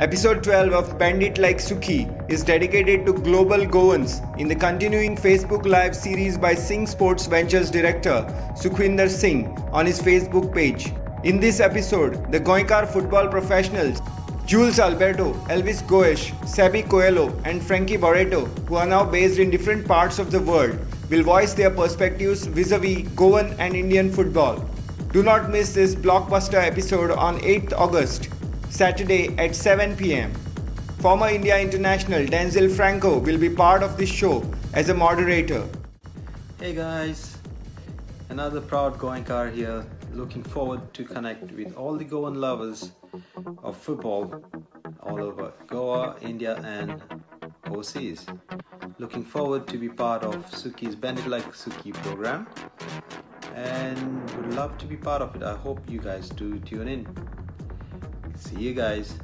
Episode 12 of Bend it Like Sukkhi is dedicated to global Goans in the continuing Facebook Live series by Singh Sports Ventures director Sukhvinder Singh on his Facebook page. In this episode, the Goenkar football professionals Jules Alberto, Elvis Goes, Seby Coelho, and Franky Barreto, who are now based in different parts of the world, will voice their perspectives vis a vis Goan and Indian football. Do not miss this blockbuster episode on 8th August Saturday at 7 pm. Former India international Denzil Franco will be part of this show as a moderator. Hey guys, another proud Goenkar here, looking forward to connect with all the Goan lovers of football all over Goa, India and overseas. Looking forward to be part of Sukkhi's Bandit Like Suki program and would love to be part of it. I hope you guys do tune in. See you guys.